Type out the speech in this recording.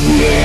Yeah.